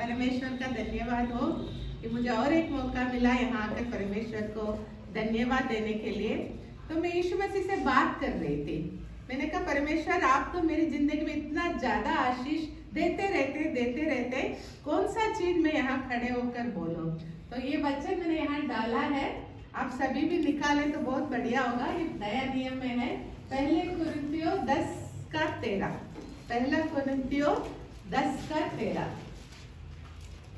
परमेश्वर का धन्यवाद हो कि मुझे और एक मौका मिला यहाँ आकर परमेश्वर को धन्यवाद देने के लिए तो मैं यीशु मसीह से बात कर रही थी मैंने कहा परमेश्वर आप तो मेरी ज़िंदगी में इतना ज़्यादा आशीष देते रहते देते रहते कौन सा चीज़ में यहाँ खड़े होकर बोलो तो ये वचन मैंने यहाँ डाला है आप सभी भी निकाले तो बहुत बढ़िया होगा ये नया नियम में है पहले कुरिन्थियों दस का तेरह पहला कुरिन्थियों दस का तेरह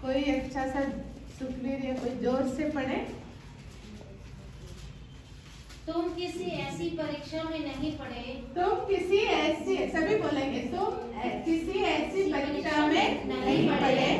कोई अच्छा सा सुखवीर या कोई ज़ोर से पढ़े तुम किसी ऐसी परीक्षा में नहीं पढ़े। तुम किसी ऐसी सभी बोलेंगे तुम किसी ऐसी परीक्षा में नहीं पड़े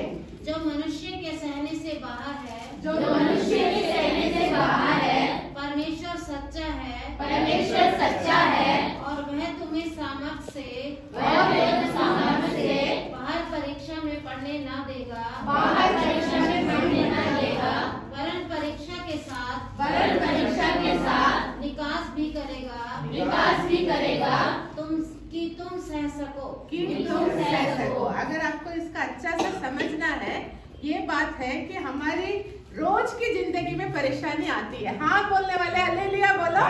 जो मनुष्य के सहने से बाहर है जो मनुष्य के सहने से बाहर है परमेश्वर सच्चा है परमेश्वर सच्चा है और वह तुम्हें सामर्थ से वह वेद सामर्थ्य से बाहर परीक्षा में पढ़ने न देगा बाहर परीक्षा में पढ़ने न देगा वरन परीक्षा के साथ वरन परीक्षा के साथ निकास भी करेगा भी करेगा तुम कि तुम सह सको। कि तुम सह सको। अगर आपको इसका अच्छा से समझना है ये बात है कि हमारी रोज की ज़िंदगी में परेशानी आती है। हाँ बोलने वाले अलेलिया बोलो।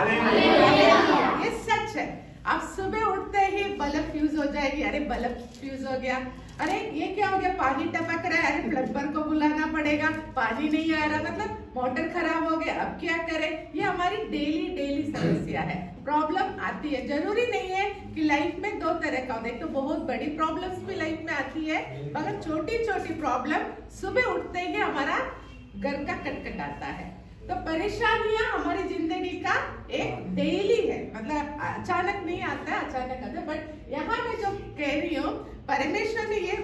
ये सच है। आप सुबह उठते ही बल्ब फ्यूज हो जाएगी। अरे बल्ब फ्यूज हो गया। अरे, ये क्या हो गया? पानी टपक रहा है अरे प्लम्बर को बुलाना पड़ेगा। पानी नहीं आ रहा मतलब मोटर खराब हो गया, अब क्या करें? ये हमारी डेली डेली समस्या है। प्रॉब्लम आती है। ज़रूरी नहीं है कि लाइफ में दो तरह का होता है। तो बहुत बड़ी प्रॉब्लम्स भी लाइफ में आती है, मगर छोटी छोटी प्रॉब्लम सुबह उठते ही हमारा घर का कटकट आता है। तो परेशानियाँ हमारी ज़िंदगी का एक डेली है। मतलब अचानक नहीं आता है अचानक आता। है बट यहाँ मैं जो कह रही हूँ, परमेश्वर ने ये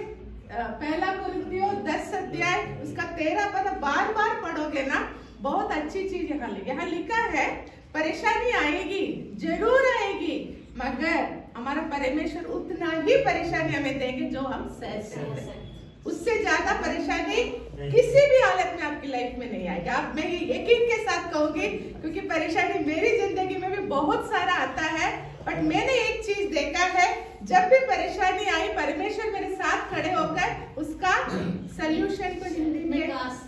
पहला कुरिन्थियों दस अध्याय, उसका तेरह पद बार बार पढ़ोगे ना, बहुत अच्छी चीज़ यहाँ यहाँ लिखा है, परेशानी आएगी, ज़रूर आएगी, मगर हमारा परमेश्वर उतना ही परेशानी हमें देंगे जो हम सह सकते हैं। उससे ज़्यादा परेशानी किसी भी हालत में आपकी लाइफ में नहीं आएगी। आप मैं ये यकीन के साथ कहूँगी क्योंकि परेशानी मेरी ज़िंदगी में भी बहुत सारा आता है बट मैंने एक चीज़ देखा है जब भी परेशानी आई परमेश्वर मेरे साथ खड़े होकर उसका सोल्यूशन को हिंदी में निकास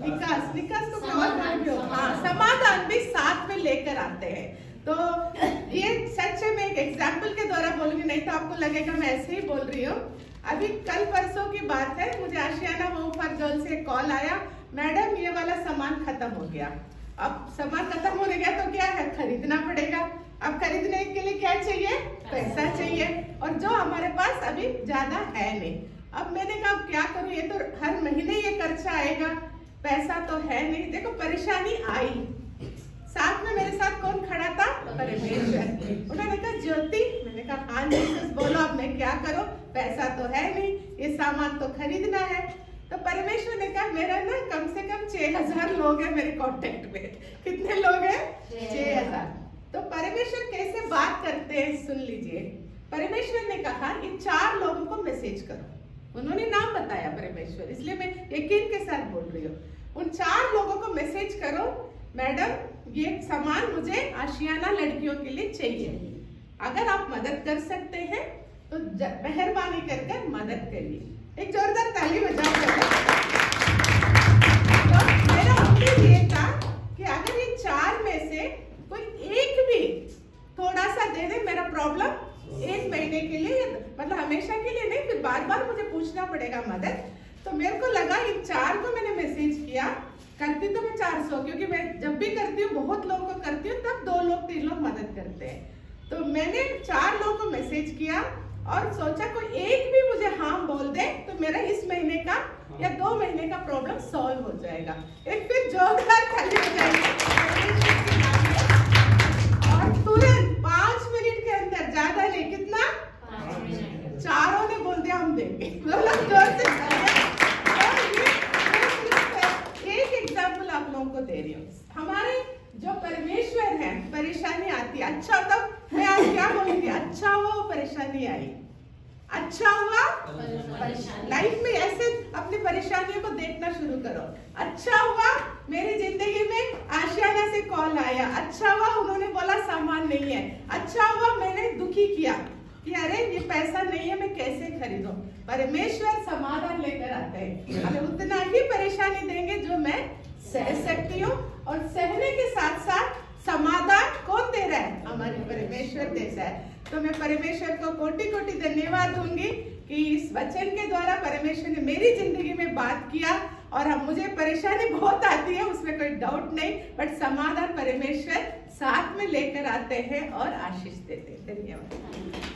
निकास विकास को समाधान, समाधान हाँ समाधान। समाधान भी साथ में लेकर आते हैं। तो ये सच में एक एग्ज़ाम्पल के द्वारा बोलूँगी नहीं तो आपको लगेगा मैं ऐसे ही बोल रही हूँ। अभी कल परसों की बात है मुझे आशियाना होम फॉर गर्ल से कॉल आया। मैडम ये वाला सामान खत्म हो गया। अब सामान खत्म होने गया तो क्या है? खरीदना पड़ेगा। अब खरीदने के लिए क्या चाहिए? पैसा। चाहिए। और जो हमारे पास अभी ज़्यादा है नहीं। अब मैंने कहा अब क्या करूँ? ये तो हर महीने ये खर्चा आएगा। पैसा तो है नहीं। देखो परेशानी आई। साथ में मेरे साथ कौन खड़ा था? परमेश्वर उन्होंने कहा ज्योति। मैंने कहा हाँ जीसस बोलो अब मैं क्या करूँ? पैसा तो है नहीं ये सामान तो खरीदना है। तो परमेश्वर ने कहा मेरा ना कम से कम छह हज़ार लोग हैं मेरे कांटेक्ट में। कितने लोग हैं? छह हज़ार। तो परमेश्वर कैसे बात करते हैं सुन लीजिए। परमेश्वर ने कहा इन चार लोगों को मैसेज करो। उन्होंने नाम बताया परमेश्वर इसलिए मैं यकीन के साथ बोल रही हूँ। उन चार लोगों को मैसेज करो मैडम, ये सामान मुझे आशियाना लड़कियों के लिए चाहिए। अगर आप मदद कर सकते हैं तो मेहरबानी कर कर मदद करिए। एक जोरदार ताली बजाओ तो मेरा ये था कि अगर ये चार में से कोई एक भी थोड़ा सा दे दे मेरा प्रॉब्लम, एक महीने के लिए मतलब हमेशा के लिए नहीं, फिर बार बार मुझे पूछना पड़ेगा मदद। तो मेरे को लगा इन चार को मैंने मैसेज किया करती तो मैं चार सौ, क्योंकि मैं जब भी करती हूँ, बहुत लोगों को करती हूँ, तब दो लोग, तीन लोग मदद करते हैं। तो मैंने चार लोगों को मैसेज किया और सोचा कोई एक भी मुझे हाँ बोल दे तो मेरा इस महीने का या दो महीने का प्रॉब्लम सॉल्व हो जाएगा। एक फिर जोरदार हमारे जो परमेश्वर है परेशानी आती है अच्छा तब मैं आज क्या बोलूँगी? अच्छा हुआ परेशानी आई। अच्छा हुआ लाइफ में ऐसे अपनी परेशानियों को देखना शुरू करो। अच्छा हुआ मेरी ज़िंदगी में आशियाना से कॉल आया। अच्छा हुआ उन्होंने बोला सामान नहीं है। अच्छा हुआ मैंने दुखी किया। कि अरे ये पैसा नहीं है मैं कैसे खरीदूं? परमेश्वर समाधान लेकर आते हैं। हमें उतना ही परेशानी देंगे जो मैं सह सकती हूँ और सहने के साथ साथ समाधान कौन दे रहा है? हमारे परमेश्वर दे रहा है। तो मैं परमेश्वर को कोटि कोटि धन्यवाद दूँगी कि इस वचन के द्वारा परमेश्वर ने मेरी ज़िंदगी में बात किया और हम मुझे परेशानी बहुत आती है, उसमें कोई डाउट नहीं बट समाधान परमेश्वर साथ में लेकर आते हैं और आशीष देते हैं। धन्यवाद।